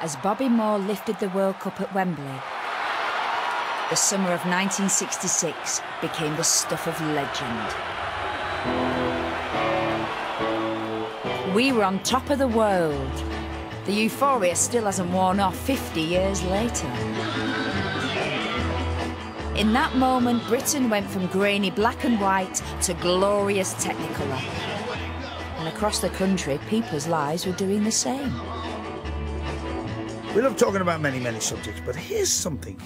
as Bobby Moore lifted the World Cup at Wembley. The summer of 1966 became the stuff of legend. We were on top of the world. The euphoria still hasn't worn off 50 years later. In that moment, Britain went from grainy black and white to glorious technicolor. And across the country, people's lives were doing the same. We love talking about many, many subjects, but here's something.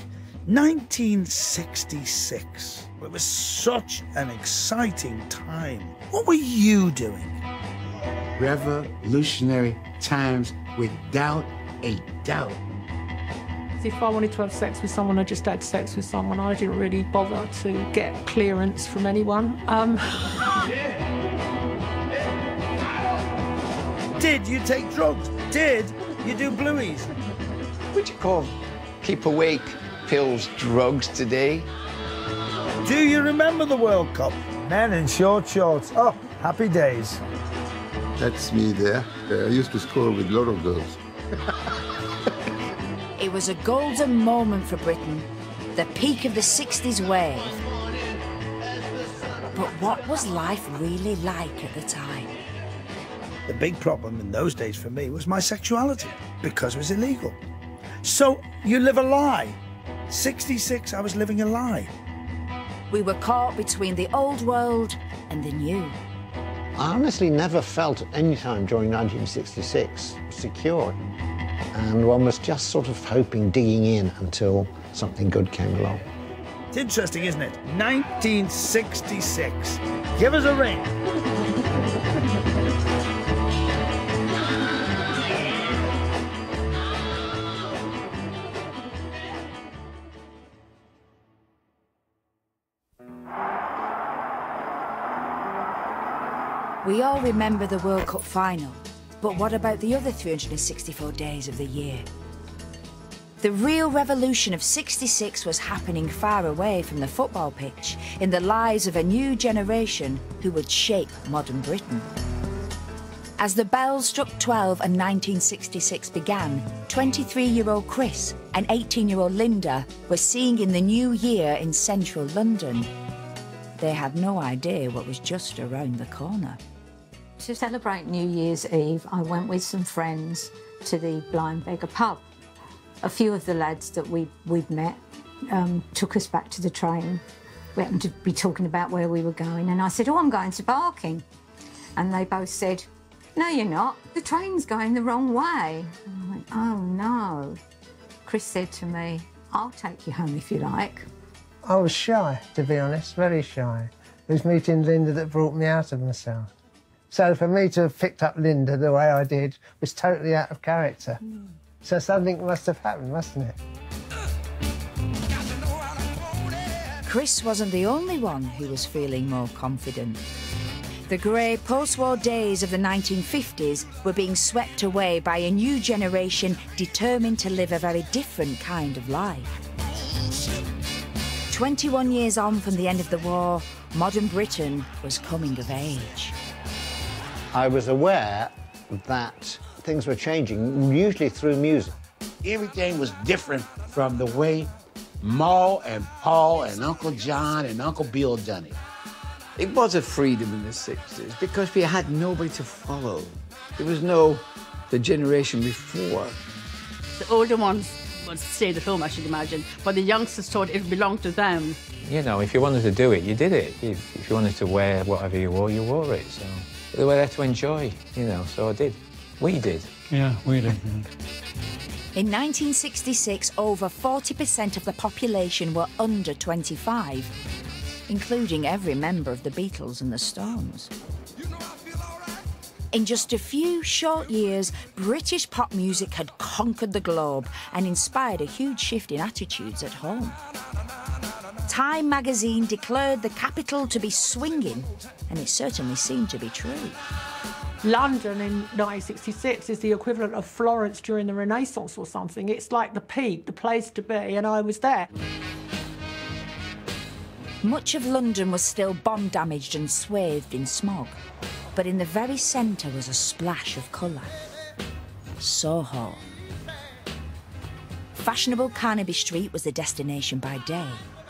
1966. It was such an exciting time. What were you doing? Revolutionary times without a doubt. If I wanted to have sex with someone, I just had sex with someone. I didn't really bother to get clearance from anyone. Um... Did you take drugs? Did you do blueies? What do you call keep awake pills drugs today? Do you remember the World Cup? Men in short shorts. Oh, happy days. That's me there. Uh, I used to score with a lot of girls. it was a golden moment for Britain, the peak of the 60s wave. But what was life really like at the time? The big problem in those days for me was my sexuality because it was illegal. So you live a lie. 66, I was living a lie. We were caught between the old world and the new. I honestly never felt at any time during 1966 secure. And one was just sort of hoping, digging in until something good came along. It's interesting, isn't it? 1966. Give us a ring. We all remember the World Cup final, but what about the other 364 days of the year? The real revolution of 66 was happening far away from the football pitch, in the lives of a new generation who would shape modern Britain. As the bells struck 12 and 1966 began, 23-year-old Chris and 18-year-old Linda were seeing in the new year in central London. They had no idea what was just around the corner. To celebrate New Year's Eve, I went with some friends to the Blind Beggar pub. A few of the lads that we, we'd met um, took us back to the train. We happened to be talking about where we were going, and I said, Oh, I'm going to Barking. And they both said, No, you're not. The train's going the wrong way. And I went, Oh, no. Chris said to me, I'll take you home if you like. I was shy, to be honest, very shy. It was meeting Linda that brought me out of myself. So for me to have picked up Linda the way I did was totally out of character. Mm. So something must have happened, mustn't it? Chris wasn't the only one who was feeling more confident. The grey post-war days of the 1950s were being swept away by a new generation determined to live a very different kind of life. 21 years on from the end of the war, modern Britain was coming of age. I was aware that things were changing, usually through music. Everything was different from the way Ma and Paul and Uncle John and Uncle Bill done it. It was a freedom in the 60s because we had nobody to follow. There was no the generation before. The older ones would stay at home, I should imagine, but the youngsters thought it belonged to them. You know, if you wanted to do it, you did it. If you wanted to wear whatever you wore, you wore it. So they were there to enjoy, you know, so I did. We did. Yeah, we did. In 1966, over 40% of the population were under 25, including every member of the Beatles and the Stones. In just a few short years, British pop music had conquered the globe and inspired a huge shift in attitudes at home. Time magazine declared the capital to be swinging, and it certainly seemed to be true. London in 1966 is the equivalent of Florence during the Renaissance or something. It's like the peak, the place to be, and I was there. Much of London was still bomb damaged and swathed in smog, but in the very centre was a splash of colour. Soho. Fashionable Carnaby Street was the destination by day,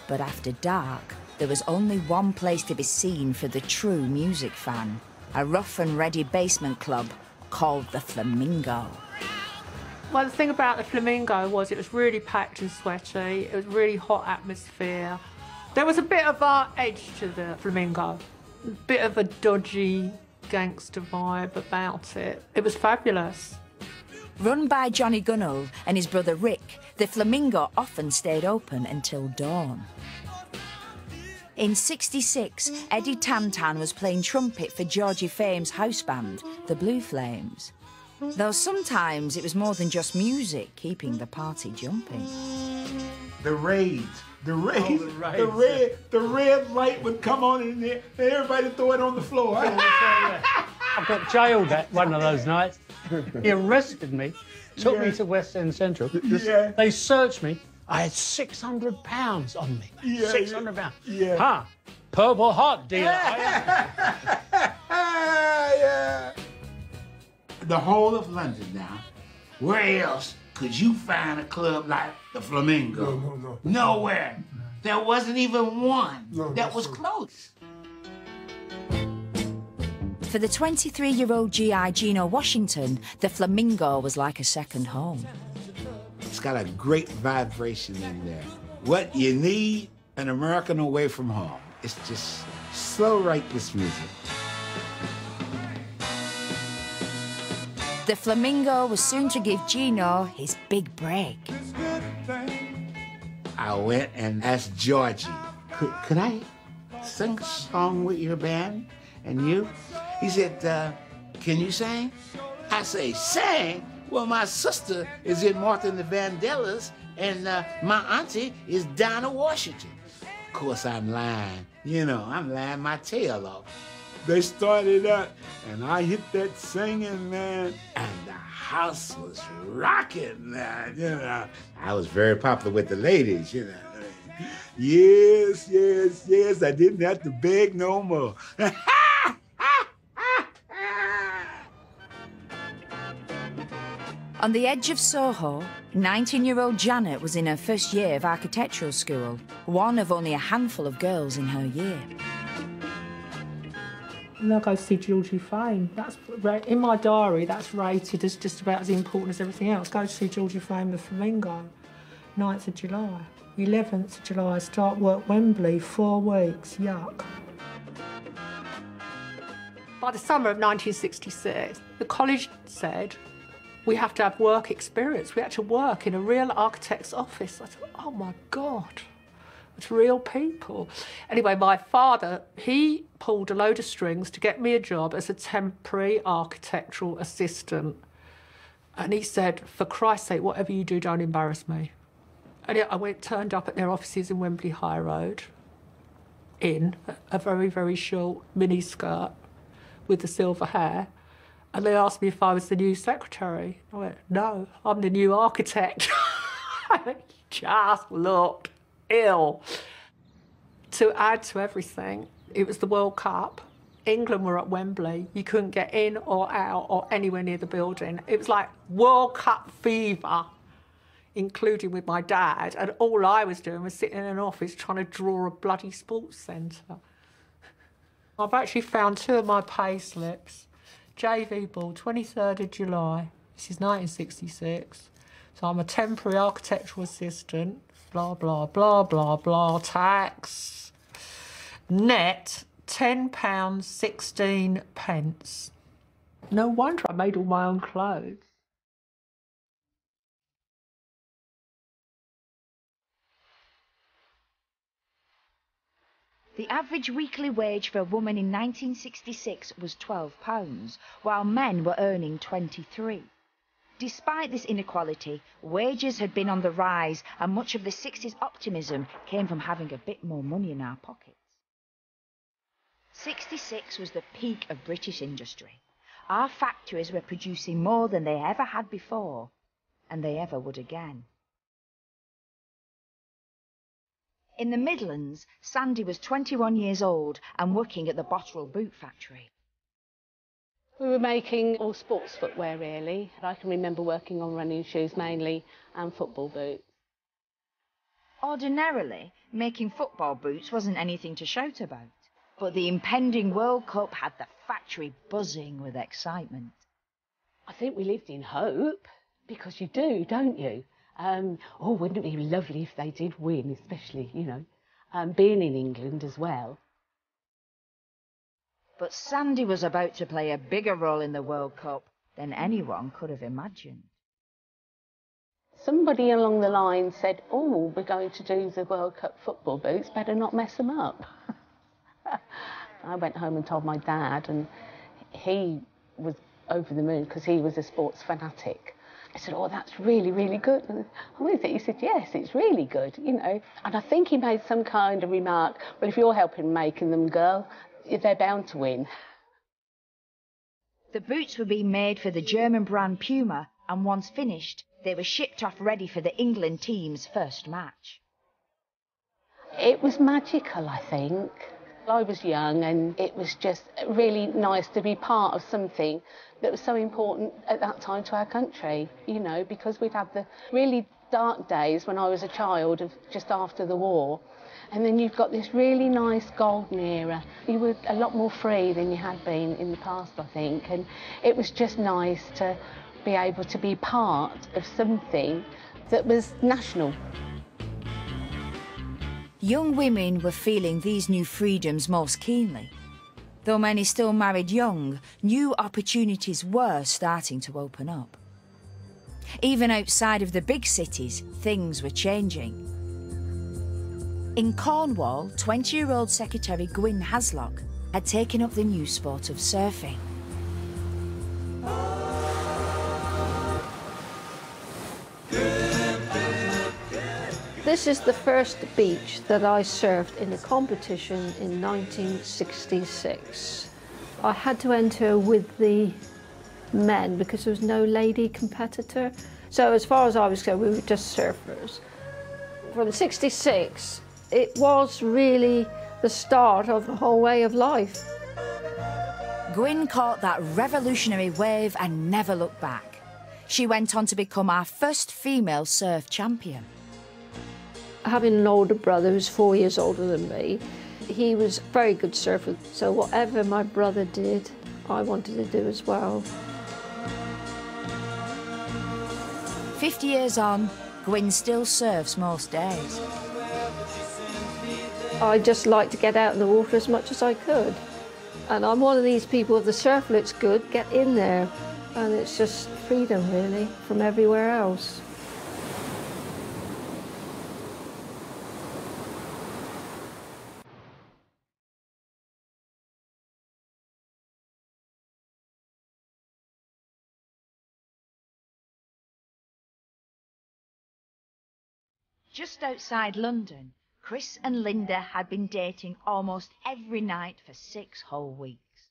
but after dark, there was only one place to be seen for the true music fan a rough and ready basement club called the Flamingo. Well, the thing about the Flamingo was it was really packed and sweaty. It was really hot atmosphere. There was a bit of our edge to the Flamingo, a bit of a dodgy gangster vibe about it. It was fabulous. Run by Johnny Gunnell and his brother Rick, the Flamingo often stayed open until dawn. In 66, Eddie Tantan was playing trumpet for Georgie Fame's house band, the Blue Flames. Though sometimes it was more than just music keeping the party jumping. The raids. The red, Oh, the the, red, the red light would come on in there, and everybody throw it on the floor. I got jailed that one of those nights. He arrested me, took me to West End Central. Yeah. They searched me. I had six hundred pounds on me. Yeah, Six hundred pounds. yeah. Huh? Purple hot dealer. yeah. The whole of London now. Where else could you find a club like the Flamingo? No, no, no. Nowhere. There wasn't even one No, that was true. close. For the 23 year old GI Geno Washington, the Flamingo was like a second home. It's got a great vibration in there. What you need, an American away from home. It's just slow righteous music. The Flamingo was soon to give Geno his big break. I went and asked Georgie, could, could I sing a song with your band and you? He said, uh, can you sing? I say, sing? Well, my sister is in Martha and the Vandellas, and uh, my auntie is Dinah Washington. Of course, I'm lying. You know, I'm lying my tail off. They started up, and I hit that singing, man, and the house was rocking, man. You know, I was very popular with the ladies, you know. Yes, yes, yes, I didn't have to beg no more. On the edge of Soho, 19 year old Janet was in her first year of architectural school, one of only a handful of girls in her year. And I'll go see Georgie Fame. That's in my diary. That's rated as just about as important as everything else. Go to see Georgie Fame, the Flamingo, 9th of July. 11th of July, start work Wembley, four weeks. Yuck. By the summer of 1966, the college said we have to have work experience. We had to work in a real architect's office. I thought, oh my God, it's real people. Anyway, my father, he pulled a load of strings to get me a job as a temporary architectural assistant. And he said, for Christ's sake, whatever you do, don't embarrass me. And I went, turned up at their offices in Wembley High Road, in a very, very short mini skirt with the silver hair. And they asked me if I was the new secretary. I went, no, I'm the new architect. Just looked ill. To add to everything, it was the World Cup. England were at Wembley. You couldn't get in or out or anywhere near the building. It was like World Cup fever, including with my dad. And all I was doing was sitting in an office trying to draw a bloody sports centre. I've actually found two of my pay slips. JV Ball, 23rd of July. This is 1966. So I'm a temporary architectural assistant. Blah, blah, blah, blah, blah. Tax. Net, £10, 16 pence. No wonder I made all my own clothes. The average weekly wage for a woman in 1966 was £12, while men were earning 23. Despite this inequality, wages had been on the rise, and much of the 60s optimism came from having a bit more money in our pockets. 66 was the peak of British industry. Our factories were producing more than they ever had before, and they ever would again. In the Midlands, Sandy was 21 years old and working at the Botterill Boot Factory. We were making all sports footwear really. I can remember working on running shoes mainly and football boots. Ordinarily, making football boots wasn't anything to shout about, but the impending World Cup had the factory buzzing with excitement. I think we lived in hope because you do, don't you? Um, oh, wouldn't it be lovely if they did win, especially, you know, um, being in England as well. But Sandy was about to play a bigger role in the World Cup than anyone could have imagined. Somebody along the line said, oh, we're going to do the World Cup football boots, better not mess them up. I went home and told my dad, and he was over the moon because he was a sports fanatic. I said, oh, that's really, really good. And I think he said, yes, it's really good, you know. And I think he made some kind of remark, well, if you're helping making them, girl, they're bound to win. The boots were being made for the German brand Puma, and once finished, they were shipped off ready for the England team's first match. It was magical, I think. I was young and it was just really nice to be part of something that was so important at that time to our country, you know, because we'd had the really dark days when I was a child of just after the war. And then you've got this really nice golden era. You were a lot more free than you had been in the past, I think. And it was just nice to be able to be part of something that was national. Young women were feeling these new freedoms most keenly. Though many still married young, new opportunities were starting to open up. Even outside of the big cities, things were changing. In Cornwall, 20 year old Secretary Gwyn Haslock had taken up the new sport of surfing. This is the first beach that I surfed in a competition in 1966. I had to enter with the men because there was no lady competitor. So as far as I was concerned, we were just surfers. From 66, it was really the start of the whole way of life. Gwyn caught that revolutionary wave and never looked back. She went on to become our first female surf champion having an older brother who's four years older than me, he was a very good surfer. So whatever my brother did, I wanted to do as well. 50 years on, Gwyn still surfs most days. I just like to get out in the water as much as I could. And I'm one of these people, if the surf looks good, get in there. And it's just freedom, really, from everywhere else. Just outside London, Chris and Linda had been dating almost every night for six whole weeks.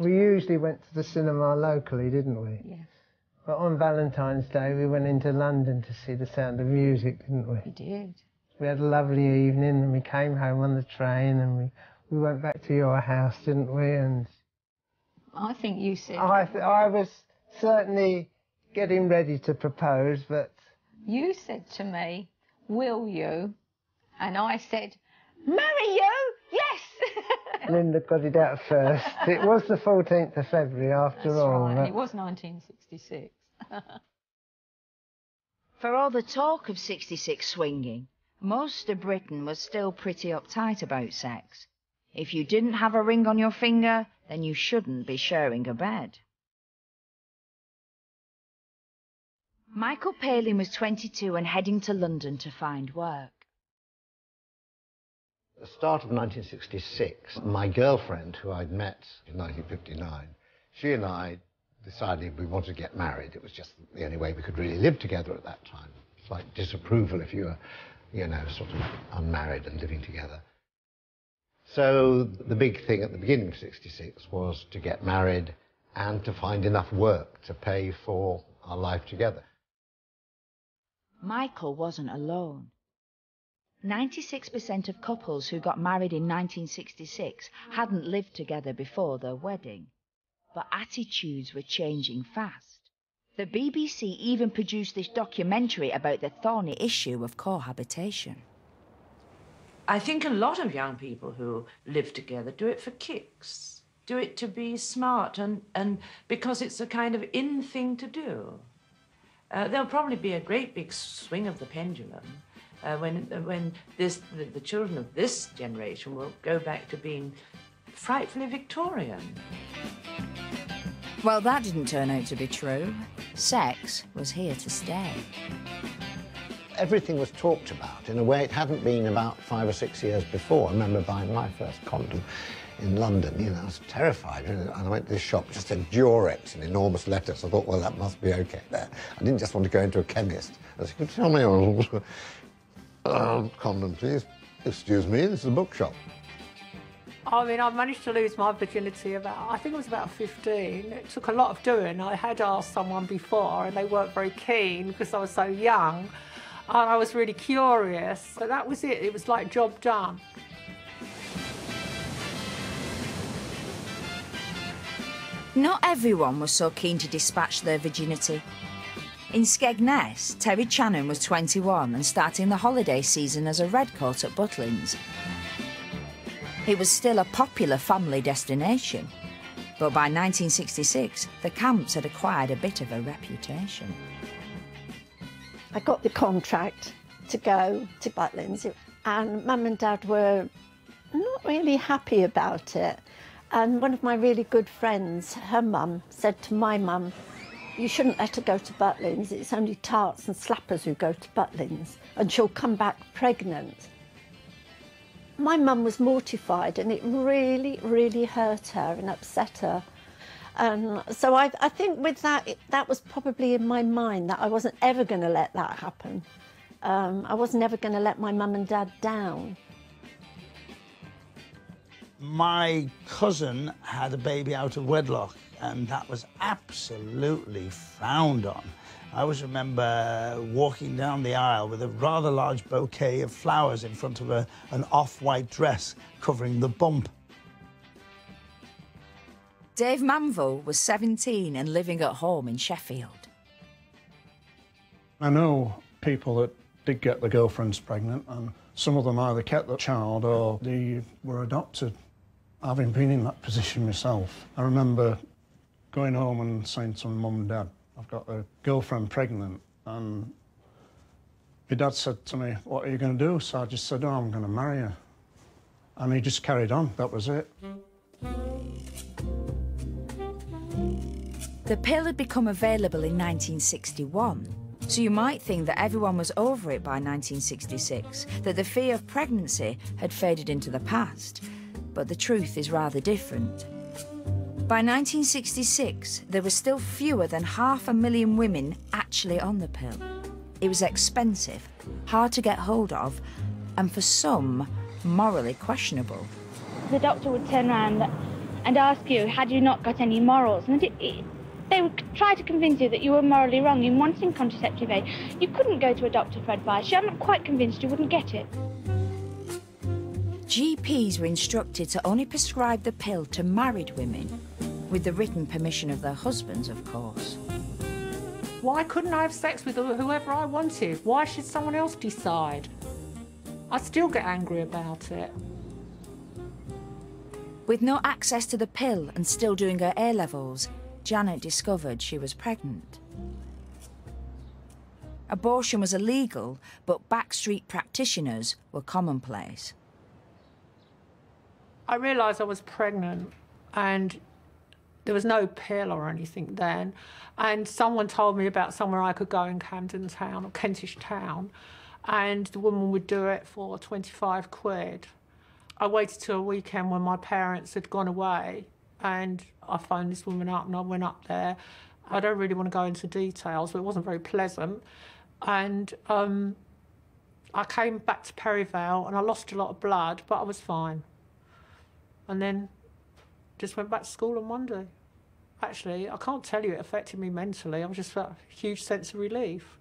We usually went to the cinema locally, didn't we? Yes. But on Valentine's Day, we went into London to see The Sound of Music, didn't we? We did. We had a lovely evening and we came home on the train and we, we went back to your house, didn't we? And I think you said. I, th- I was certainly getting ready to propose, but. You said to me, will you? And I said, marry you? Yes! Linda got it out first. It was the 14th of February after That's all. Right. but- It was 1966. For all the talk of 66 swinging, most of Britain was still pretty uptight about sex. If you didn't have a ring on your finger, then you shouldn't be sharing a bed. Michael Palin was 22 and heading to London to find work. the start of 1966, my girlfriend, who I'd met in 1959, she and I decided we wanted to get married. It was just the only way we could really live together at that time. It's like disapproval if you were, you know, sort of unmarried and living together. So the big thing at the beginning of 66 was to get married and to find enough work to pay for our life together. Michael wasn't alone. 96% of couples who got married in 1966 hadn't lived together before their wedding. but attitudes were changing fast. The BBC even produced this documentary about the thorny issue of cohabitation. I think a lot of young people who live together do it for kicks, do it to be smart and, and because it's a kind of in thing to do. Uh, there'll probably be a great big swing of the pendulum uh, when, uh, when this, the, the children of this generation will go back to being frightfully Victorian. Well, that didn't turn out to be true. Sex was here to stay. Everything was talked about in a way it hadn't been about five or six years before. I remember buying my first condom in London, you know, I was terrified. And I went to this shop, just said Durex in enormous letters. I thought, well, that must be okay there. I didn't just want to go into a chemist. I said, tell me, uh, condom, please. Excuse me, this is a bookshop. I mean, I managed to lose my virginity about, I think it was about 15. It took a lot of doing. I had asked someone before and they weren't very keen because I was so young. And I was really curious. But that was it. It was like job done. Not everyone was so keen to dispatch their virginity. In Skegness, Terry Channon was 21 and starting the holiday season as a redcoat at Butlins. It was still a popular family destination, but by 1966, the camps had acquired a bit of a reputation. I got the contract to go to Butlins, and Mum and Dad were not really happy about it. And one of my really good friends, her mum, said to my mum, you shouldn't let her go to Butlins. It's only tarts and slappers who go to Butlins, and she'll come back pregnant. My mum was mortified, and it really, really hurt her and upset her. And so I, I think with that, it, that was probably in my mind that I wasn't ever going to let that happen. Um, I wasn't ever going to let my mum and dad down my cousin had a baby out of wedlock, and that was absolutely frowned on. I always remember walking down the aisle with a rather large bouquet of flowers in front of a, an off-white dress covering the bump. Dave Manville was 17 and living at home in Sheffield. I know people that did get their girlfriends pregnant, and some of them either kept the child or they were adopted. Having been in that position myself, I remember going home and saying to my mum and dad, I've got a girlfriend pregnant, and my dad said to me, what are you going to do? So I just said, oh, I'm going to marry her. And he just carried on, that was it. The pill had become available in 1961, so you might think that everyone was over it by 1966, that the fear of pregnancy had faded into the past but the truth is rather different. By 1966, there were still fewer than half a million women actually on the pill. It was expensive, hard to get hold of, and for some, morally questionable. The doctor would turn around and ask you, had you not got any morals? And it, it, they would try to convince you that you were morally wrong in wanting contraceptive aid. You couldn't go to a doctor for advice. You're not quite convinced you wouldn't get it. GPs were instructed to only prescribe the pill to married women, with the written permission of their husbands, of course. Why couldn't I have sex with whoever I wanted? Why should someone else decide? I still get angry about it. With no access to the pill and still doing her A levels, Janet discovered she was pregnant. Abortion was illegal, but backstreet practitioners were commonplace. I realised I was pregnant and there was no pill or anything then. And someone told me about somewhere I could go in Camden Town or Kentish Town, and the woman would do it for 25 quid. I waited till a weekend when my parents had gone away, and I phoned this woman up and I went up there. I don't really want to go into details, but it wasn't very pleasant. And um, I came back to Perivale and I lost a lot of blood, but I was fine and then just went back to school on Monday. Actually, I can't tell you it affected me mentally. I just felt a huge sense of relief.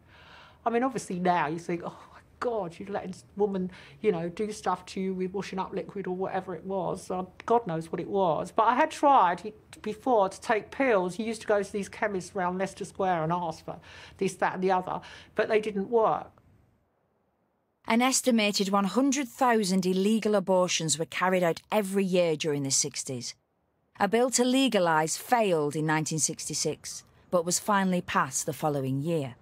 I mean, obviously now you think, oh my God, you're letting this woman, you know, do stuff to you with washing up liquid or whatever it was. Uh, God knows what it was. But I had tried before to take pills. You used to go to these chemists around Leicester Square and ask for this, that, and the other, but they didn't work. An estimated 100,000 illegal abortions were carried out every year during the 60s. A bill to legalise failed in 1966, but was finally passed the following year.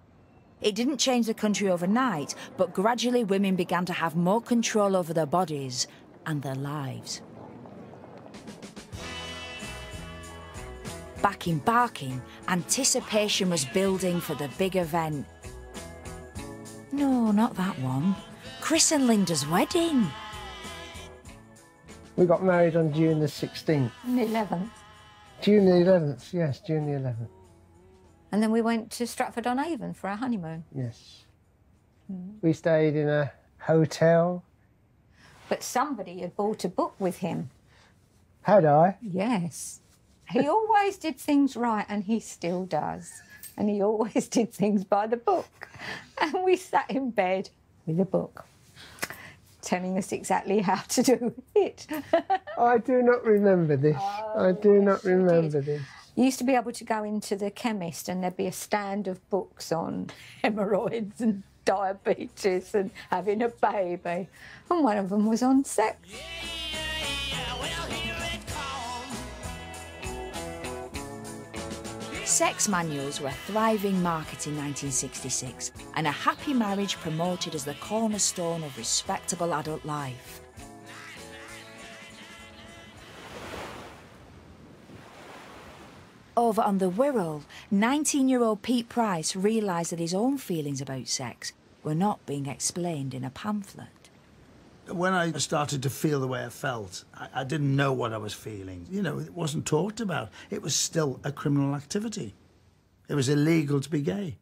It didn't change the country overnight, but gradually women began to have more control over their bodies and their lives. Back in Barking, anticipation was building for the big event. No, not that one. Chris and Linda's wedding. We got married on June the 16th. The 11th. June the 11th, yes, June the 11th. And then we went to Stratford on Avon for our honeymoon. Yes. Hmm. We stayed in a hotel. But somebody had bought a book with him. Had I? Yes. He always did things right, and he still does. And he always did things by the book. And we sat in bed with a book, telling us exactly how to do it. I do not remember this. I oh, do not remember this. You used to be able to go into the chemist and there'd be a stand of books on hemorrhoids and diabetes and having a baby. And one of them was on sex. Sex manuals were a thriving market in 1966, and a happy marriage promoted as the cornerstone of respectable adult life. Over on the Wirral, 19 year old Pete Price realised that his own feelings about sex were not being explained in a pamphlet. When I started to feel the way I felt, I, I didn't know what I was feeling. You know, it wasn't talked about. It was still a criminal activity. It was illegal to be gay.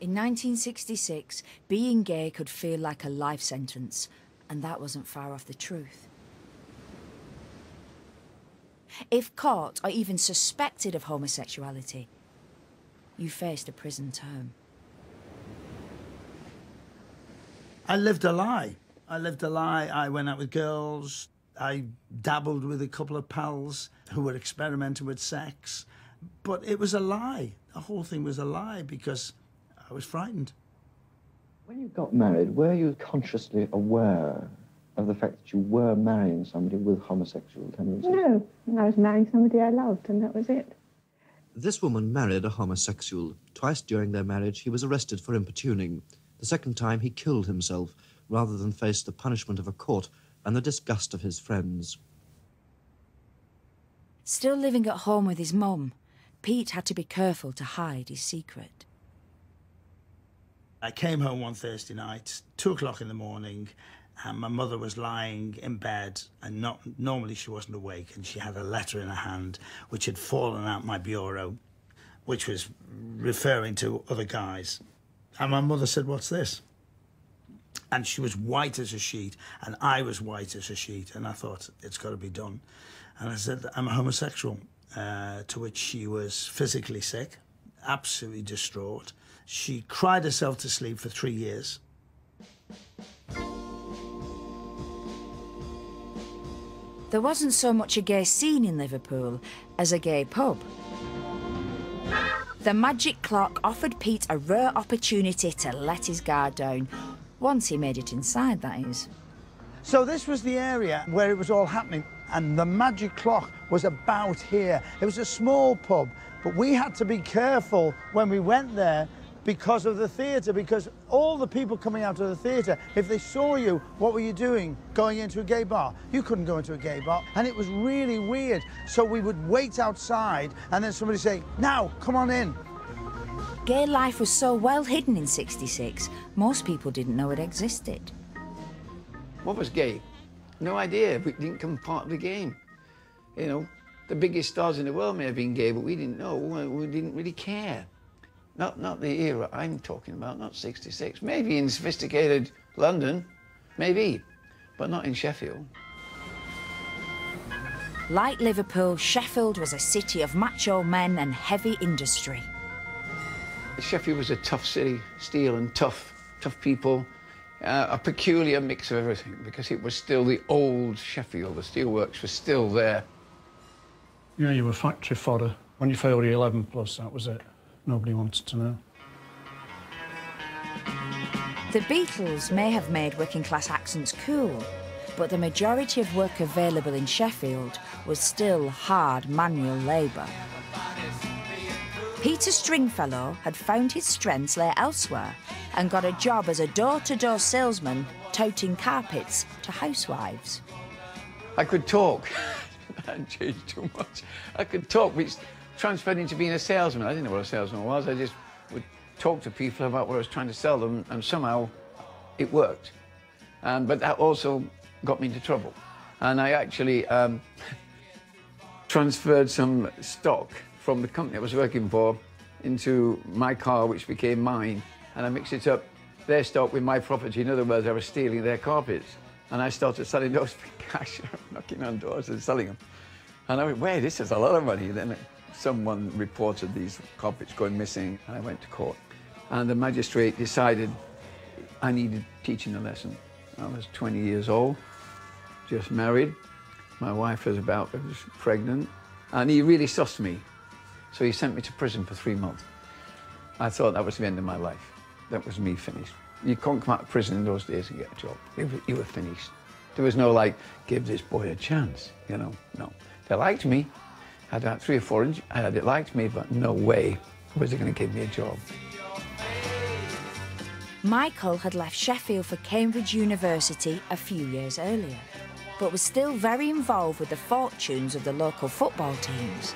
In 1966, being gay could feel like a life sentence, and that wasn't far off the truth. If caught or even suspected of homosexuality, you faced a prison term. I lived a lie. I lived a lie. I went out with girls. I dabbled with a couple of pals who were experimenting with sex. But it was a lie. The whole thing was a lie because I was frightened. When you got married, were you consciously aware of the fact that you were marrying somebody with homosexual tendencies? No, I was marrying somebody I loved, and that was it. This woman married a homosexual. Twice during their marriage, he was arrested for importuning. The second time, he killed himself rather than face the punishment of a court and the disgust of his friends. Still living at home with his mum, Pete had to be careful to hide his secret. I came home one Thursday night, two o'clock in the morning, and my mother was lying in bed, and not normally she wasn't awake, and she had a letter in her hand which had fallen out my bureau, which was referring to other guys. And my mother said, "What's this?" And she was white as a sheet, and I was white as a sheet, and I thought it's got to be done. And I said, "I'm a homosexual." Uh, to which she was physically sick, absolutely distraught. She cried herself to sleep for three years. There wasn't so much a gay scene in Liverpool as a gay pub. The magic clock offered Pete a rare opportunity to let his guard down, once he made it inside, that is. So this was the area where it was all happening, and the magic clock was about here. It was a small pub, but we had to be careful when we went there because of the theatre, because all the people coming out of the theatre, if they saw you, what were you doing? Going into a gay bar? You couldn't go into a gay bar, and it was really weird. So we would wait outside, and then somebody say, now, come on in. Gay life was so well hidden in 66, most people didn't know it existed. What was gay? No idea. We didn't come part of the game. You know, the biggest stars in the world may have been gay, but we didn't know. We didn't really care. Not, not the era I'm talking about, not 66. Maybe in sophisticated London, maybe, but not in Sheffield. Like Liverpool, Sheffield was a city of macho men and heavy industry. Sheffield was a tough city, steel and tough, tough people. Uh, a peculiar mix of everything because it was still the old Sheffield. The steelworks were still there. Yeah, you were factory fodder. When you failed your 11 plus, that was it. Nobody wanted to know. The Beatles may have made working class accents cool, but the majority of work available in Sheffield was still hard manual labour. Peter Stringfellow had found his strengths lay elsewhere and got a job as a door to door salesman toting carpets to housewives. I could talk. I hadn't changed too much. I could talk, which transferred into being a salesman. I didn't know what a salesman was. I just would talk to people about what I was trying to sell them, and somehow it worked. Um, but that also got me into trouble. And I actually um, transferred some stock from the company I was working for into my car, which became mine, and I mixed it up, their stock with my property. In other words, I was stealing their carpets. And I started selling those for cash, knocking on doors and selling them. And I went, wait, this is a lot of money. And then someone reported these carpets going missing, and I went to court. And the magistrate decided I needed teaching a lesson. I was 20 years old, just married. My wife was about, was pregnant, and he really sussed me. So he sent me to prison for three months. I thought that was the end of my life. That was me finished. You couldn't come out of prison in those days and get a job. You were finished. There was no like, give this boy a chance, you know, no. They liked me. I had about three or four, inch, uh, they liked me, but no way was they going to give me a job. Michael had left Sheffield for Cambridge University a few years earlier, but was still very involved with the fortunes of the local football teams.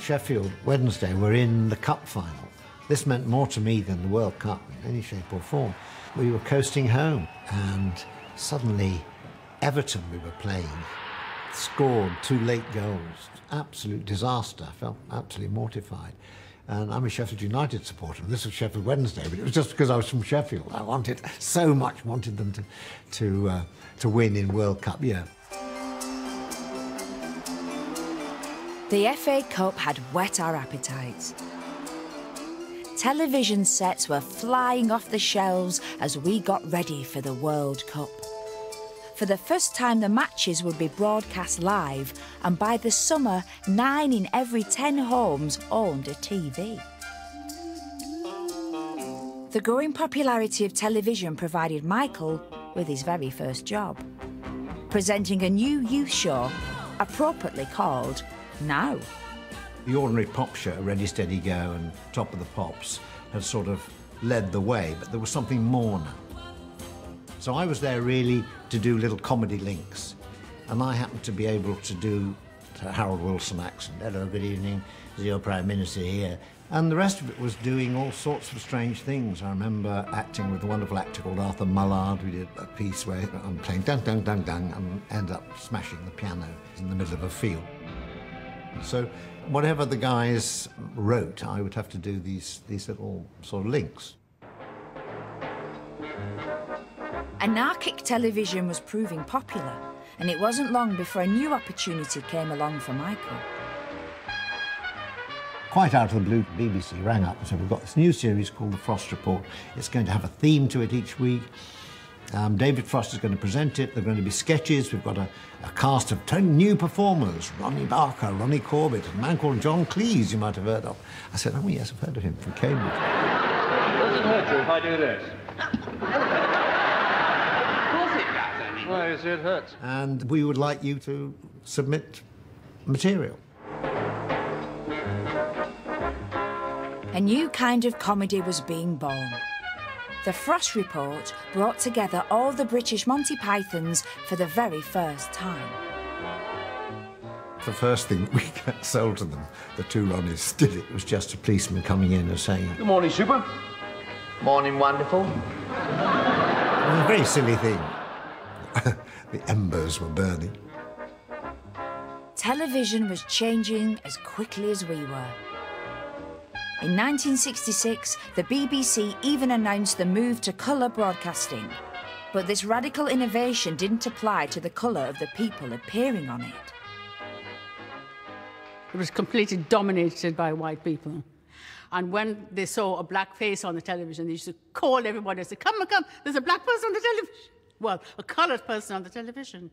Sheffield Wednesday were in the cup final. This meant more to me than the World Cup in any shape or form. We were coasting home, and suddenly Everton, we were playing, scored two late goals. Absolute disaster. I felt absolutely mortified. And I'm a Sheffield United supporter. This was Sheffield Wednesday, but it was just because I was from Sheffield. I wanted so much, wanted them to to uh, to win in World Cup. Yeah. The FA Cup had whet our appetites. Television sets were flying off the shelves as we got ready for the World Cup. For the first time, the matches would be broadcast live, and by the summer, nine in every ten homes owned a TV. The growing popularity of television provided Michael with his very first job, presenting a new youth show appropriately called Now. The ordinary pop show, Ready, Steady, Go, and Top of the Pops, had sort of led the way, but there was something more now. So I was there really to do little comedy links. And I happened to be able to do Harold Wilson accent. Hello, good evening, is your Prime Minister here? And the rest of it was doing all sorts of strange things. I remember acting with a wonderful actor called Arthur Mullard. We did a piece where I'm playing dun dun dun dun and end up smashing the piano in the middle of a field. So whatever the guys wrote, I would have to do these, these little sort of links. Anarchic television was proving popular, and it wasn't long before a new opportunity came along for Michael. Quite out of the blue, BBC rang up and said, We've got this new series called The Frost Report. It's going to have a theme to it each week. Um, David Frost is going to present it. There are going to be sketches. We've got a, a cast of 10 new performers Ronnie Barker, Ronnie Corbett, a man called John Cleese, you might have heard of. I said, Oh, yes, I've heard of him from Cambridge. Does it hurt you if I do this? Why, see, it hurts. And we would like you to submit material. A new kind of comedy was being born. The Frost Report brought together all the British Monty Pythons for the very first time. The first thing we sold to them, the two Ronnies did it, was just a policeman coming in and saying, Good morning, Super. Morning, wonderful. a very silly thing. the embers were burning. Television was changing as quickly as we were. In 1966, the BBC even announced the move to colour broadcasting. But this radical innovation didn't apply to the colour of the people appearing on it. It was completely dominated by white people. And when they saw a black face on the television, they used to call everybody and say, Come, come, there's a black person on the television. Well, a coloured person on the television.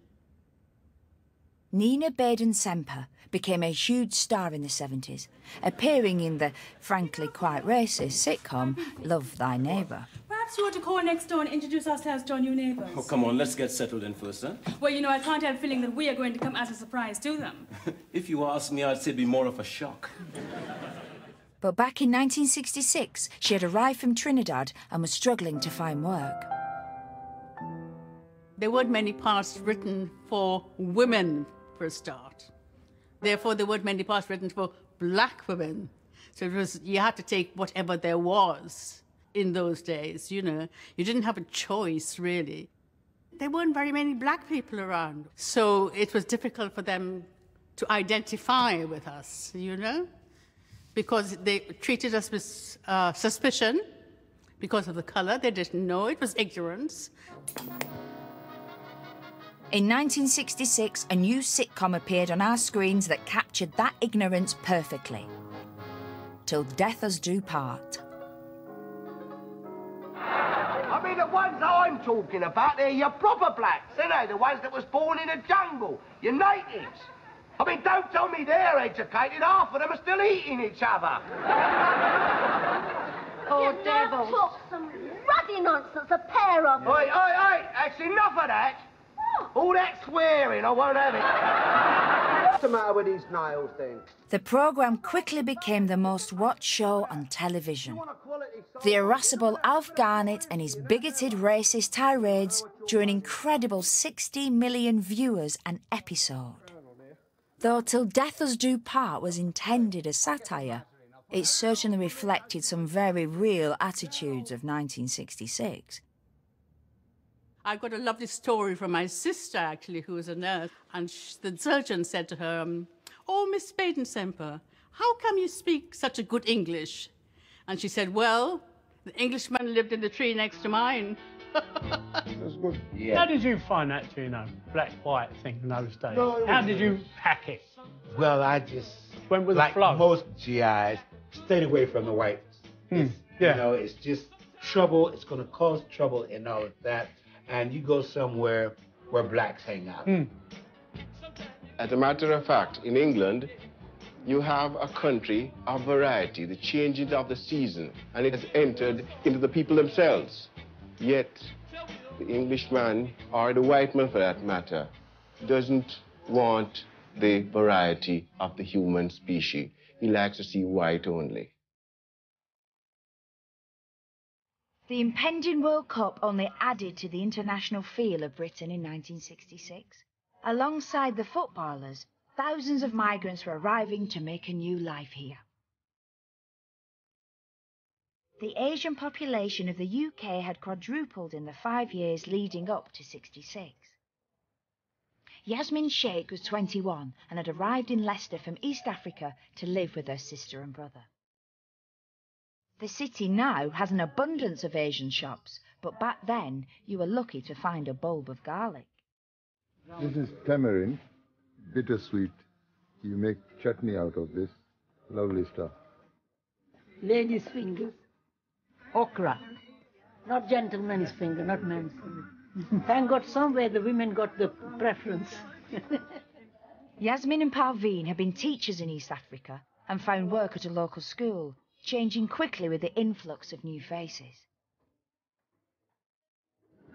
Nina Baden Semper became a huge star in the 70s, appearing in the frankly quite racist sitcom Love Thy Neighbour. Perhaps you ought to call next door and introduce ourselves to our new neighbours. Oh, come on, let's get settled in first, huh? Well, you know, I can't help feeling that we are going to come as a surprise to them. if you ask me, I'd say it'd be more of a shock. But back in 1966, she had arrived from Trinidad and was struggling to find work. There weren't many parts written for women, for a start. Therefore, there weren't many parts written for black women. So it was, you had to take whatever there was in those days, you know. You didn't have a choice, really. There weren't very many black people around. So it was difficult for them to identify with us, you know, because they treated us with uh, suspicion because of the color. They didn't know. It was ignorance. In 1966, a new sitcom appeared on our screens that captured that ignorance perfectly. Till Death Us Do Part. I mean, the ones I'm talking about, they're your proper blacks, ain't they? The ones that was born in the jungle, your natives. I mean, don't tell me they're educated. Half of them are still eating each other. Oh, devils. talk some ruddy nonsense, a pair of them. Oi, oi, oi! That's enough of that. All that swearing, I won't have it. What's the matter with these nails, then? The programme quickly became the most watched show on television. The irascible Alf Garnett and his bigoted racist tirades drew an incredible 60 million viewers an episode. Though Till Death Us Do Part was intended as satire, it certainly reflected some very real attitudes of 1966. I got a lovely story from my sister, actually, who was a nurse. And sh the surgeon said to her, um, Oh, Miss Baden Semper, how come you speak such a good English? And she said, Well, the Englishman lived in the tree next to mine. That's good. How did you find that, you know, black white thing in those days? No, How was- did you hack it? Well, I just went with like the flow. most GIs, stayed away from the whites. Hmm, You know, it's just trouble. It's going to cause trouble and all of that. And you go somewhere where blacks hang out. Hmm. As a matter of fact, in England, you have a country of variety, the changing of the season, and it has entered into the people themselves. Yet, the Englishman, or the white man for that matter, doesn't want the variety of the human species. He likes to see white only. The impending World Cup only added to the international feel of Britain in 1966. Alongside the footballers, thousands of migrants were arriving to make a new life here. The Asian population of the UK had quadrupled in the five years leading up to 66. Yasmin Sheikh was 21 and had arrived in Leicester from East Africa to live with her sister and brother. The city now has an abundance of Asian shops, but back then you were lucky to find a bulb of garlic. This is tamarind, bittersweet. You make chutney out of this. Lovely stuff. Ladies' fingers. Okra. Not gentleman's finger, not man's finger. Thank God somewhere the women got the preference. Yasmin and Parveen had been teachers in East Africa and found work at a local school, changing quickly with the influx of new faces.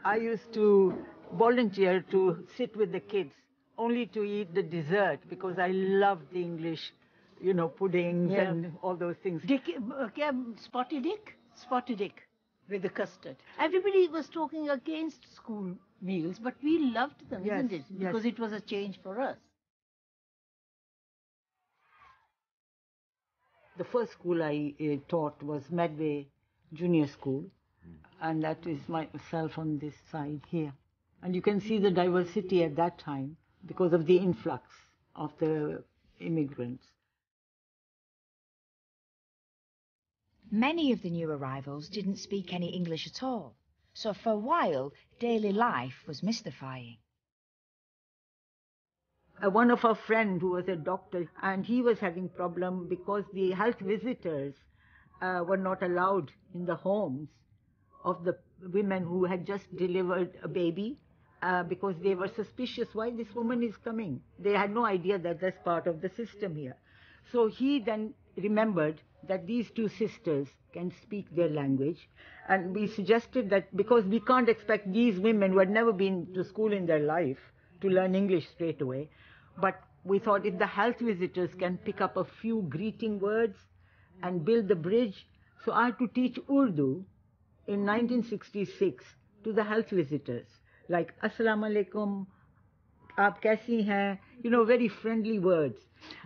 I used to volunteer to sit with the kids, only to eat the dessert because I loved the English, you know, puddings Yeah. and all those things. Dick, uh, um, Spotty Dick? Spotty Dick with the custard. Everybody was talking against school meals, but we loved them, Yes, isn't it? yes. Because it was a change for us. The first school I uh, taught was Medway Junior School, and that is myself on this side here. And you can see the diversity at that time because of the influx of the immigrants. Many of the new arrivals didn't speak any English at all, so for a while daily life was mystifying. Uh, one of our friend who was a doctor and he was having problem because the health visitors uh, were not allowed in the homes of the women who had just delivered a baby uh, because they were suspicious why this woman is coming. They had no idea that that's part of the system here. So he then remembered that these two sisters can speak their language. And we suggested that because we can't expect these women who had never been to school in their life to learn English straight away, but we thought if the health visitors can pick up a few greeting words and build the bridge. So I had to teach Urdu in 1966 to the health visitors, like Assalamu alaikum, aap kaisi hain, you know, very friendly words.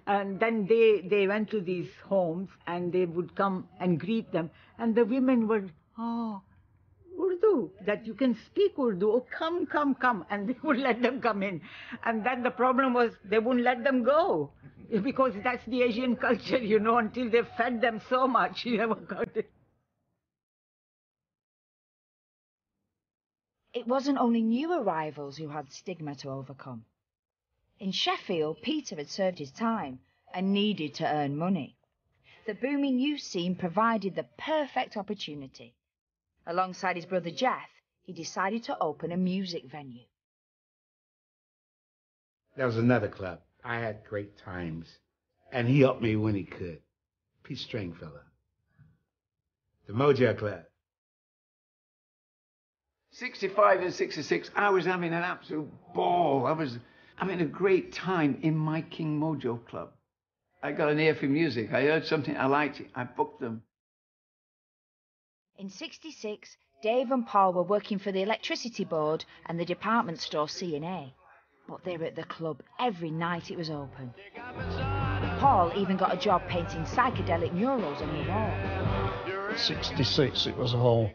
And then they, they went to these homes and they would come and greet them. And the women were, oh, Urdu, that you can speak Urdu. Oh, come, come, come. And they would let them come in. And then the problem was they wouldn't let them go. Because that's the Asian culture, you know, until they fed them so much, you never got it. It wasn't only new arrivals who had stigma to overcome. In Sheffield, Peter had served his time and needed to earn money. The booming youth scene provided the perfect opportunity. Alongside his brother Jeff, he decided to open a music venue. There was another club. I had great times. And he helped me when he could. Pete Stringfellow. The Mojo Club. 65 and 66, I was having an absolute ball. I was having a great time in my King Mojo Club. I got an ear for music. I heard something, I liked it. I booked them. In 66, Dave and Paul were working for the electricity board and the department store C&A. But they were at the club every night it was open. Paul even got a job painting psychedelic murals on the wall. 66, it was a whole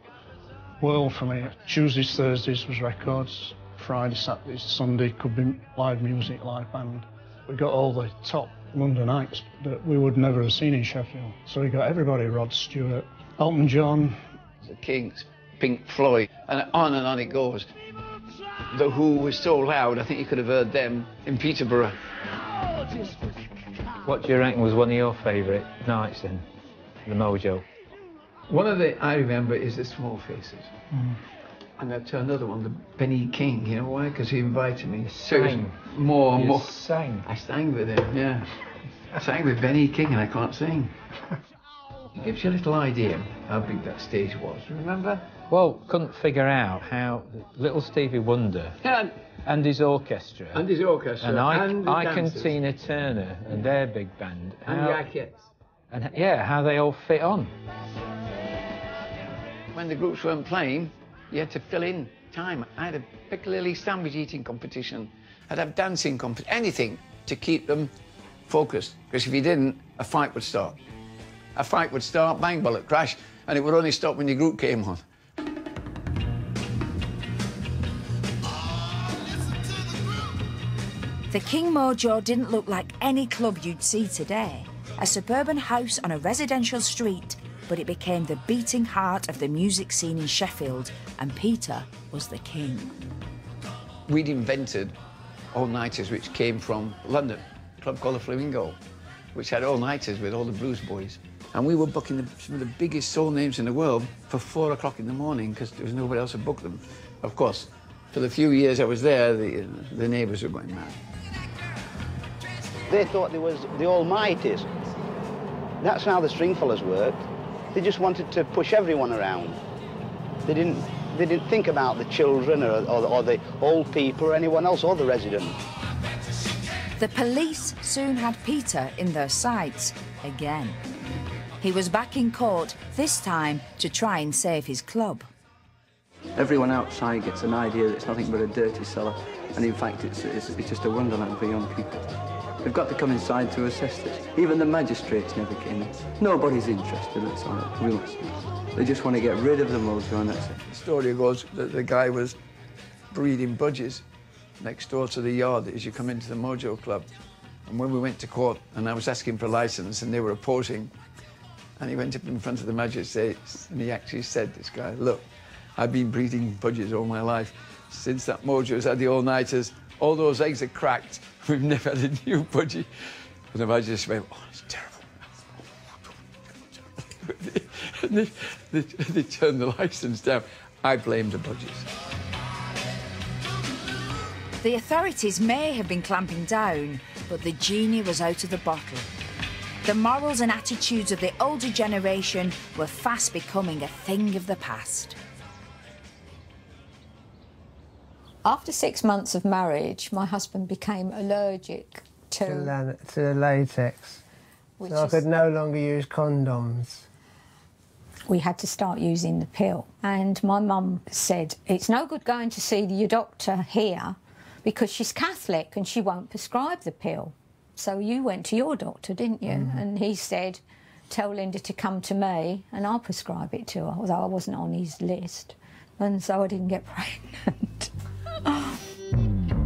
world for me. Tuesdays, Thursdays was records. Friday, Saturdays, Sunday could be live music, live band. We got all the top London acts that we would never have seen in Sheffield. So we got everybody, Rod Stewart, Elton John. The Kinks, Pink Floyd, and on and on it goes. The Who was so loud, I think you could have heard them in Peterborough. What do you reckon was one of your favourite nights then? The Mojo? One of the I remember is the Small Faces. Mm. And then to another one, the Benny King. You know why? Because he invited me. So it was sang. more and You more. sang. I sang with him, yeah. I sang with Benny King and I can't sing. It gives you a little idea how big that stage was. Remember? Well, couldn't figure out how little Stevie Wonder Yeah. and his orchestra And his orchestra. and I, and the Ike and Tina Turner and their big band And how- the Ikettes. and yeah, how they all fit on. When the groups weren't playing, you had to fill in time. I had a Piccadilly sandwich eating competition. I'd have dancing competition, anything to keep them focused. Because if you didn't, a fight would start. A fight would start, bang, bullet, crash, and it would only stop when your group came on. The King Mojo didn't look like any club you'd see today. A suburban house on a residential street, but it became the beating heart of the music scene in Sheffield, and Peter was the king. We'd invented all-nighters which came from London, a club called the Flamingo, which had all-nighters with all the blues boys. And we were booking the, some of the biggest soul names in the world for four o'clock in the morning because there was nobody else to book them. Of course, for the few years I was there, the, the neighbours were going mad. They thought they was the almighties. That's how the Stringfellows worked. They just wanted to push everyone around. They didn't, they didn't think about the children or, or, or the old people or anyone else or the residents. The police soon had Peter in their sights again. He was back in court, this time to try and save his club. Everyone outside gets an idea that it's nothing but a dirty cellar, and in fact, it's, it's, it's just a wonderland for young people. They've got to come inside to assess this. Even the magistrates never came in. Nobody's interested, let's be honest. They just want to get rid of the mojo, and that's it. The story goes that the guy was breeding budgies next door to the yard as you come into the Mojo Club. And when we went to court and I was asking for a license and they were opposing, and he went up in front of the magistrates and he actually said, this guy, look, I've been breeding budgies all my life. Since that Mojo's had the all-nighters, all those eggs are cracked. We've never had a new budgie. And the magistrate went, oh, it's terrible. and they, they, they turned the licence down. I blamed the budgies. The authorities may have been clamping down, but the genie was out of the bottle. The morals and attitudes of the older generation were fast becoming a thing of the past. After six months of marriage, my husband became allergic to. to, lan- to the latex. Which so I is- could no longer use condoms. we had to start using the pill. And my mum said, It's no good going to see your doctor here because she's Catholic and she won't prescribe the pill. So you went to your doctor, didn't you? Mhm. And he said, Tell Linda to come to me and I'll prescribe it to her, although I wasn't on his list. And so I didn't get pregnant.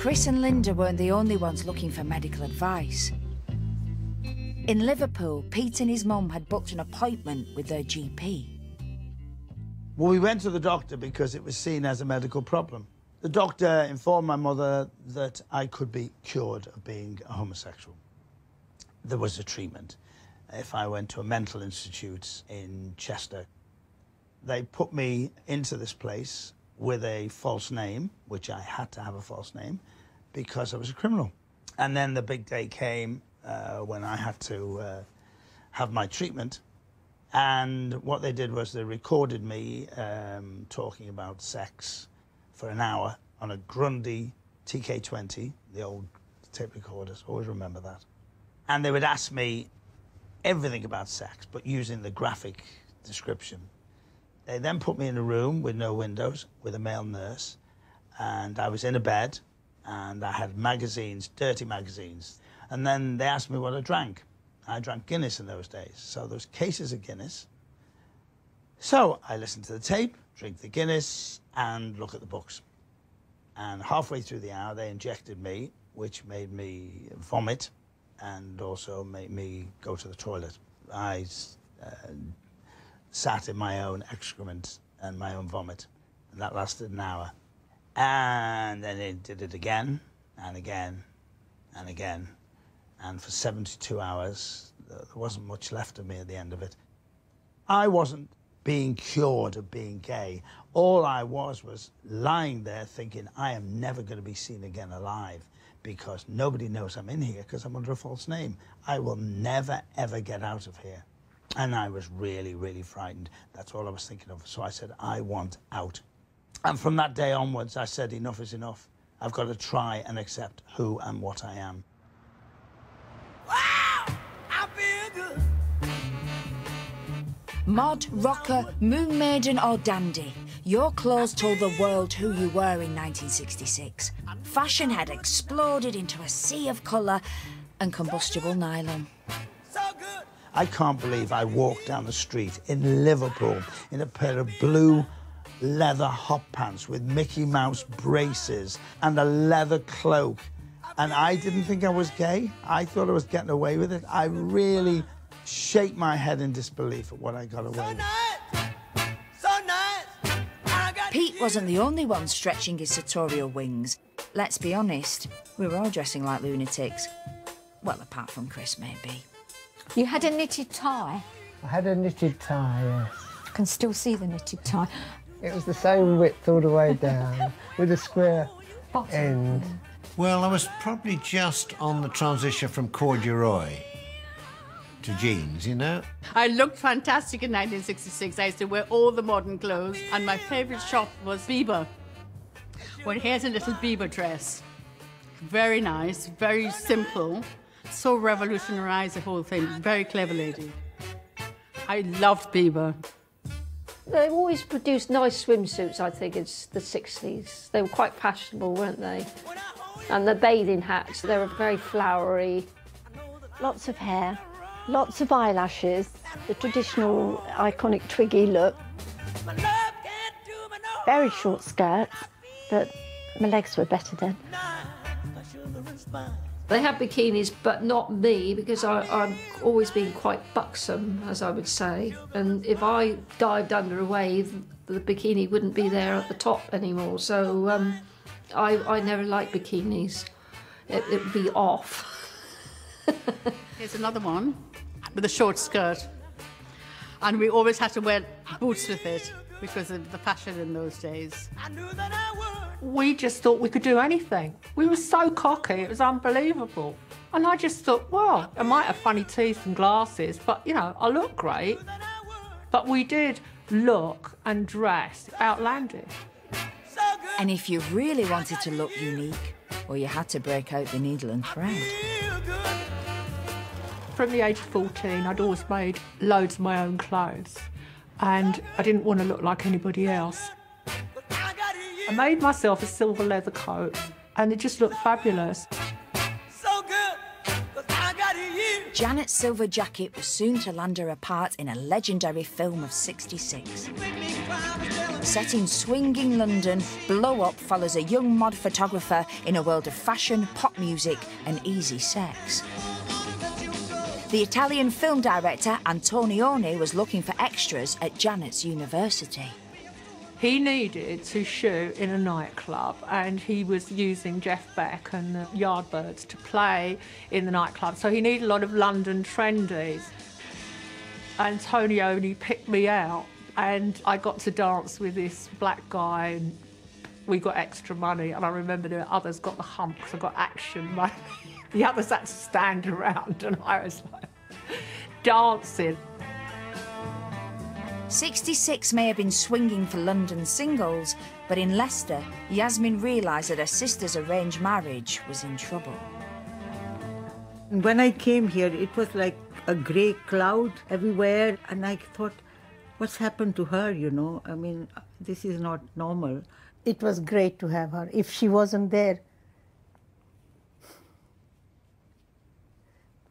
Chris and Linda weren't the only ones looking for medical advice. In Liverpool, Pete and his mum had booked an appointment with their GP. Well, we went to the doctor because it was seen as a medical problem. The doctor informed my mother that I could be cured of being a homosexual. There was a treatment. If I went to a mental institute in Chester, they put me into this place with a false name, which I had to have a false name because I was a criminal. And then the big day came uh, when I had to uh, have my treatment. And what they did was they recorded me um, talking about sex for an hour on a Grundig TK20, the old tape recorders, always remember that. And they would ask me everything about sex, but using the graphic description. They then put me in a room with no windows with a male nurse, and I was in a bed, and I had magazines, dirty magazines. And then they asked me what I drank. I drank Guinness in those days, so was cases of Guinness. So I listened to the tape, drink the Guinness, and look at the books. And halfway through the hour, they injected me, which made me vomit and also made me go to the toilet. I uh, sat in my own excrement and my own vomit, and that lasted an hour. And then they did it again and again and again. And for 72 hours, there there wasn't much left of me at the end of it. I wasn't being cured of being gay. All I was was lying there thinking, I am never going to be seen again alive because nobody knows I'm in here because I'm under a false name. I will never, ever get out of here. And I was really, really frightened. That's all I was thinking of. So I said, I want out. And from that day onwards, I said, enough is enough. I've got to try and accept who and what I am. Mod, rocker, moon maiden, or dandy, your clothes told the world who you were in 1966. Fashion had exploded into a sea of colour and combustible nylon. I can't believe I walked down the street in Liverpool in a pair of blue leather hot pants with Mickey Mouse braces and a leather cloak. And I didn't think I was gay. I thought I was getting away with it. I really shake my head in disbelief at what I got away with. Pete wasn't the only one stretching his sartorial wings. Let's be honest, we were all dressing like lunatics. Well, apart from Chris, maybe. You had a knitted tie. I had a knitted tie, yes. I can still see the knitted tie. It was the same width all the way down, with a square end. Well, I was probably just on the transition from corduroy to jeans, you know? I looked fantastic in 1966. I used to wear all the modern clothes, and my favourite shop was Biba. Well, here's a little Biba dress. Very nice, very simple. So revolutionised the whole thing. Very clever lady. I loved Biba. They've always produced nice swimsuits, I think, in the 60s. They were quite fashionable, weren't they? And the bathing hats, they're very flowery. Lots of hair, lots of eyelashes, the traditional iconic Twiggy look. Very short skirts, but my legs were better then. They had bikinis, but not me, because I, I've always been quite buxom, as I would say. And if I dived under a wave, the bikini wouldn't be there at the top anymore. So um, I, I never liked bikinis. It, it would be off. Here's another one with a short skirt. And we always had to wear boots with it, which was the the fashion in those days. We just thought we could do anything. We were so cocky, it was unbelievable. And I just thought, well, I might have funny teeth and glasses, but you know, I look great. But we did look and dress outlandish. And if you really wanted to look unique, well, you had to break out the needle and thread. From the age of 14, I'd always made loads of my own clothes, and I didn't want to look like anybody else. I made myself a silver leather coat, and it just looked fabulous. Janet's silver jacket was soon to land her a part in a legendary film of 66. Set in swinging London, Blow Up follows a young mod photographer in a world of fashion, pop music, and easy sex. The Italian film director Antonioni was looking for extras at Janet's university. He needed to shoot in a nightclub, and he was using Jeff Beck and the Yardbirds to play in the nightclub. So he needed a lot of London trendies. Antonioni picked me out, and I got to dance with this black guy, and we got extra money. And I remember the others got the hump because I got action money. the others had to stand around, and I was like dancing. 66 may have been swinging for London singles, but in Leicester, Yasmin realised that her sister's arranged marriage was in trouble. When I came here, it was like a grey cloud everywhere, and I thought, what's happened to her, you know? I mean, this is not normal. It was great to have her. If she wasn't there,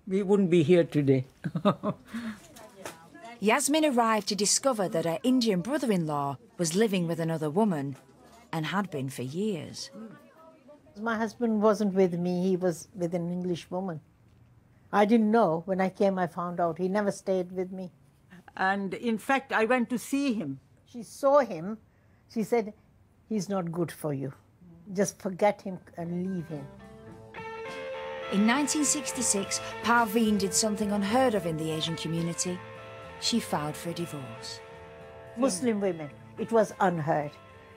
We wouldn't be here today. Yasmin arrived to discover that her Indian brother in law was living with another woman and had been for years. my husband wasn't with me, he was with an English woman. I didn't know. When I came, I found out. He never stayed with me. And in fact, I went to see him. She saw him. She said, He's not good for you. Just forget him and leave him. In 1966, Parveen did something unheard of in the Asian community. She filed for a divorce. Muslim women. It was unheard.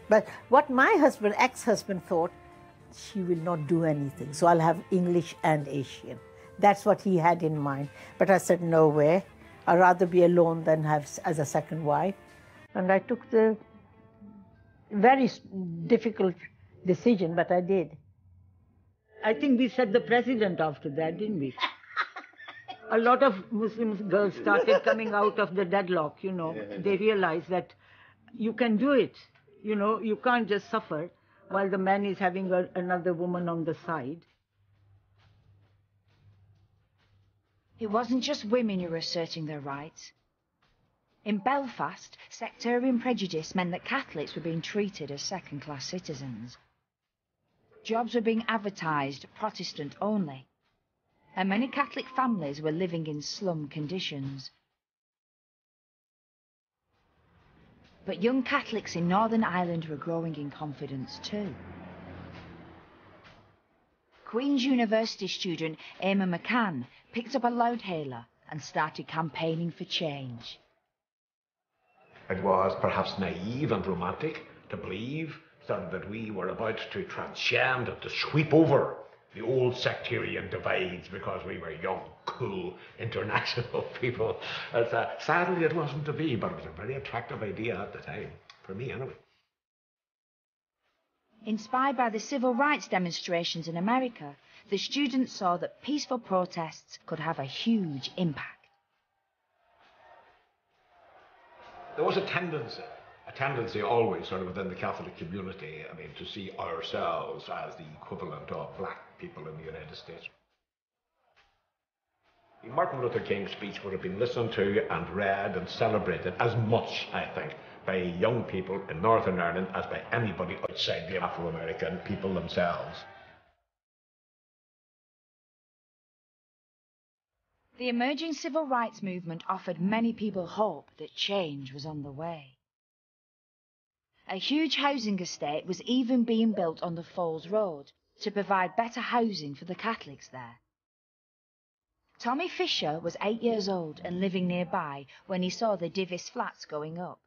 But what my husband, ex husband, thought, she will not do anything. So I'll have English and Asian. That's what he had in mind. But I said, no way. I'd rather be alone than have as a second wife. And I took the very difficult decision, but I did. I think we set the precedent after that, didn't we? A lot of Muslim girls started coming out of the deadlock, you know. They realized that you can do it. You know, you can't just suffer while the man is having a, another woman on the side. It wasn't just women who were asserting their rights. In Belfast, sectarian prejudice meant that Catholics were being treated as second class citizens. Jobs were being advertised Protestant only, and many Catholic families were living in slum conditions. But young Catholics in Northern Ireland were growing in confidence too. Queen's University student Eamonn McCann picked up a loudhailer and started campaigning for change. It was perhaps naive and romantic to believe that we were about to transcend and to sweep over the old sectarian divides because we were young, cool, international people. It's, uh, sadly, it wasn't to be, but it was a very attractive idea at the time, for me anyway. Inspired by the civil rights demonstrations in America, the students saw that peaceful protests could have a huge impact. There was a tendency, a tendency always sort of within the Catholic community, I mean, to see ourselves as the equivalent of black people in the United States. The Martin Luther King speech would have been listened to and read and celebrated as much, I think, by young people in Northern Ireland as by anybody outside the Afro American people themselves. The emerging civil rights movement offered many people hope that change was on the way. A huge housing estate was even being built on the Falls Road to provide better housing for the Catholics there. Tommy Fisher was eight years old and living nearby when he saw the Divis flats going up.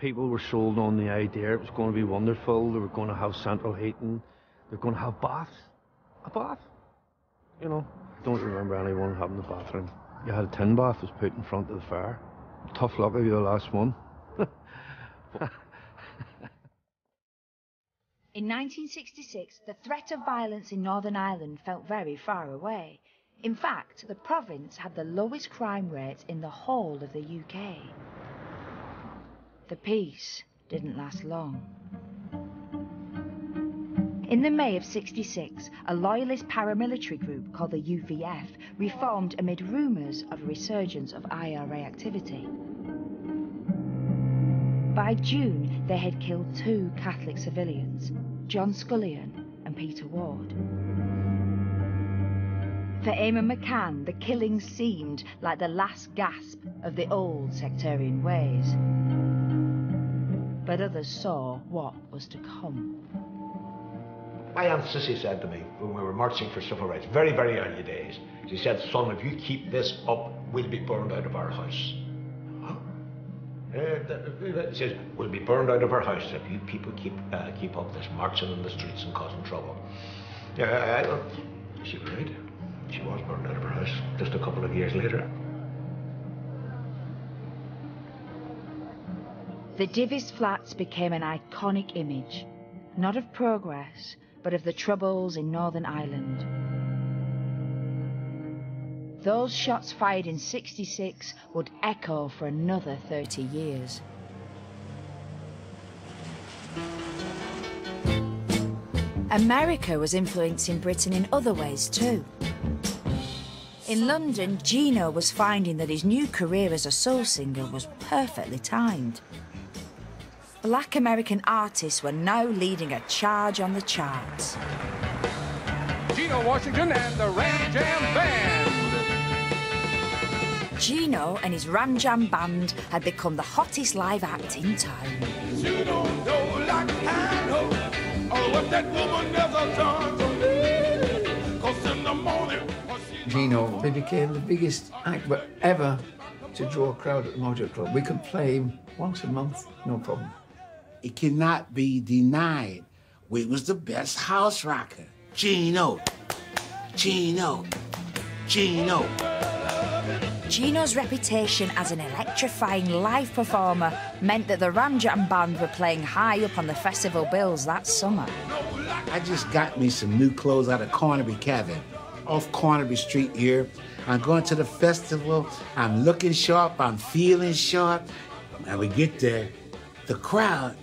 People were sold on the idea it was going to be wonderful. They were going to have central heating. They were going to have baths. A bath. You know, don't remember anyone having a bathroom. You had a tin bath was put in front of the fire. Tough luck if you're the last one. In 1966, the threat of violence in Northern Ireland felt very far away. In fact, the province had the lowest crime rate in the whole of the UK. The peace didn't last long. In the May of 66, a loyalist paramilitary group called the UVF reformed amid rumours of a resurgence of IRA activity. By June, they had killed two Catholic civilians, John Scullion and Peter Ward. For Eamonn McCann, the killing seemed like the last gasp of the old sectarian ways. But others saw what was to come. My Aunt Sissy said to me when we were marching for civil rights, very, very early days, she said, son, if you keep this up, we'll be burned out of our house. Uh, she says, we'll be burned out of our house if you people keep uh, keep up this marching in the streets and causing trouble. I, she was right. She was burned out of her house just a couple of years later. The Divis flats became an iconic image, not of progress, but of the troubles in Northern Ireland. Those shots fired in 66 would echo for another 30 years. America was influencing Britain in other ways too. In London, Geno was finding that his new career as a soul singer was perfectly timed. Black American artists were now leading a charge on the charts. Geno Washington and the Ram Jam Band. Geno and his Ram Jam band had become the hottest live act in town. You don't know like I know oh, what that woman never done to me. Cause in the morning, Geno, they became the biggest act ever to draw a crowd at the Mojo Club. We could play him once a month, no problem. It cannot be denied. We was the best house rocker. Geno, Geno, Geno. Geno's reputation as an electrifying live performer meant that the Ram Jam band were playing high up on the festival bills that summer. I just got me some new clothes out of Carnaby Cabin, off Carnaby Street here. I'm going to the festival. I'm looking sharp. I'm feeling sharp. And we get there, the crowd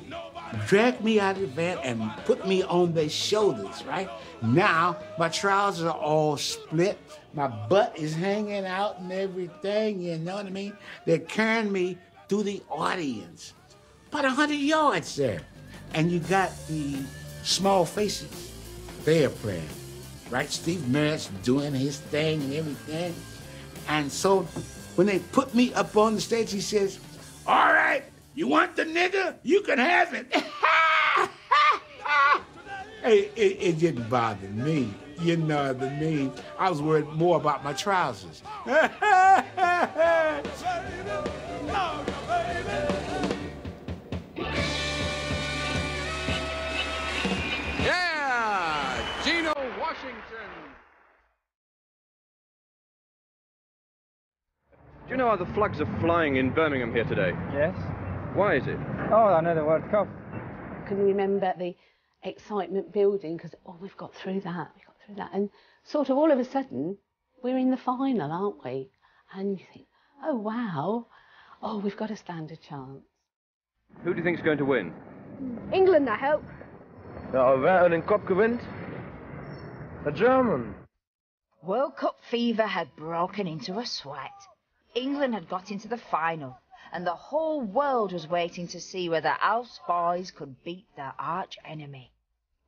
dragged me out of the van and put me on their shoulders, right? Now my trousers are all split. My butt is hanging out and everything, you know what I mean? They're carrying me through the audience. About a hundred yards there. And you got the small faces. They're playing. Right? Steve Marriott's doing his thing and everything. And so when they put me up on the stage, he says, All right, you want the nigga? You can have it. hey, it, it didn't bother me. You know what I mean? I was worried more about my trousers. Yeah, Geno Washington. Do you know how the flags are flying in Birmingham here today? Yes. Why is it? Oh, I know the World Cup. can remember the excitement building because oh we've got through that we got through that and sort of all of a sudden we're in the final aren't we and you think oh wow oh we've got to stand a chance Who do you think is going to win? England, I hope. Nou, wer einen Cup gewinnt? A German. World Cup fever had broken into a sweat. England had got into the final, and the whole world was waiting to see whether Alf's boys could beat their arch enemy,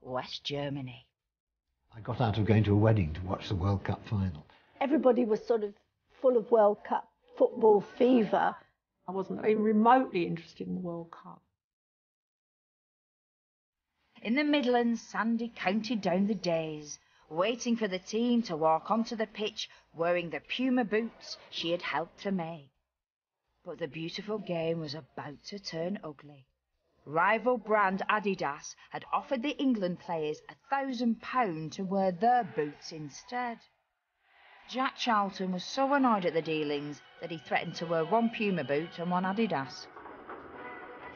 West Germany. I got out of going to a wedding to watch the World Cup final. Everybody was sort of full of World Cup football fever. I wasn't even remotely interested in the World Cup. In the Midlands, Sandy counted down the days. waiting for the team to walk onto the pitch wearing the Puma boots she had helped to make. But the beautiful game was about to turn ugly. Rival brand Adidas had offered the England players a thousand pounds to wear their boots instead. Jack Charlton was so annoyed at the dealings that he threatened to wear one Puma boot and one Adidas.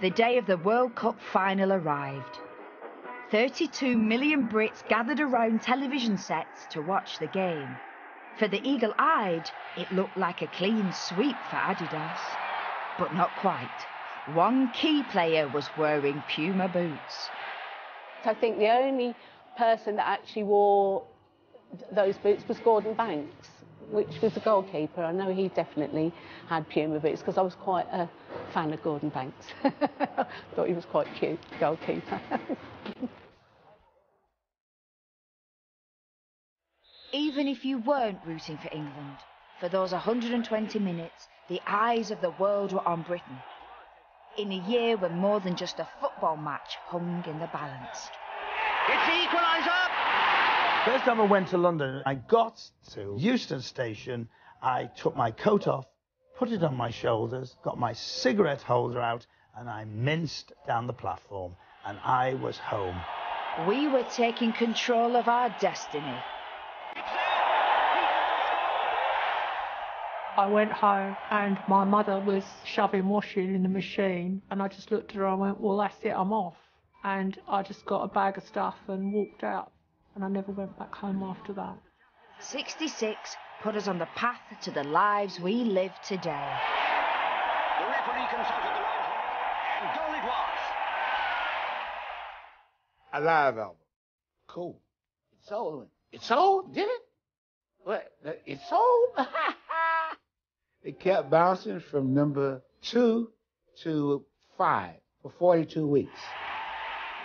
The day of the World Cup final arrived. 32 million Brits gathered around television sets to watch the game. For the eagle eyed, it looked like a clean sweep for Adidas. But not quite. One key player was wearing Puma boots. I think the only person that actually wore those boots was Gordon Banks, which was a goalkeeper. I know he definitely had Puma boots because I was quite a fan of Gordon Banks. Thought he was quite cute, goalkeeper. Even if you weren't rooting for England, for those 120 minutes, the eyes of the world were on Britain. In a year when more than just a football match hung in the balance. It's the equaliser! First time I went to London, I got to Euston Station. I took my coat off, put it on my shoulders, got my cigarette holder out, and I minced down the platform. And I was home. We were taking control of our destiny. I went home and my mother was shoving washing in the machine and I just looked at her and went, well, that's it, I'm off. And I just got a bag of stuff and walked out and I never went back home after that. 66 put us on the path to the lives we live today. The referee consulted the linesman, and goal it was. A live album. Cool. It sold. It sold, did it? What? It sold? it kept bouncing from number two to five for 42 weeks.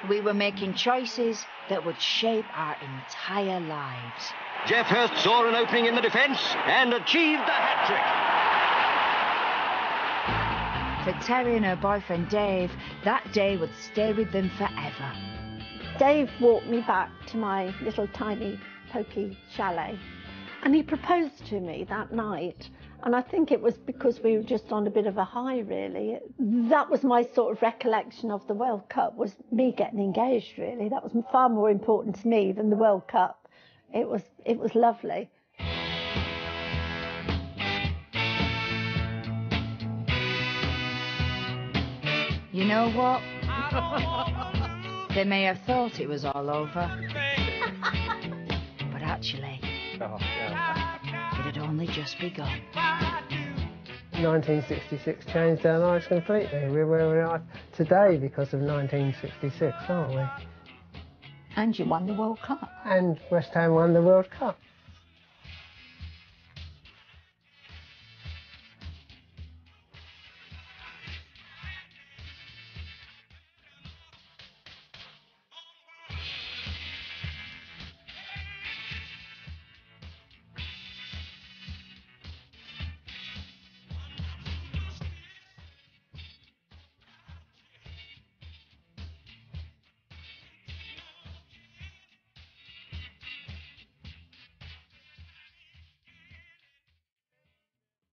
We were making choices that would shape our entire lives. Geoff Hurst saw an opening in the defence and achieved a hat trick. For Terry and her boyfriend Dave, that day would stay with them forever. Dave walked me back to my little tiny pokey chalet and he proposed to me that night. And I think it was because we were just on a bit of a high, really. That was my sort of recollection of the World Cup, was me getting engaged, really. That was far more important to me than the World Cup. It was, it was lovely. You know what? they may have thought it was all over. but actually, Oh, it had only just begun. 1966 changed our lives completely. We're where we are today because of 1966, aren't we? And you won the World Cup. And West Ham won the World Cup.